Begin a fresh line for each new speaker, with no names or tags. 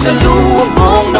ฉั梦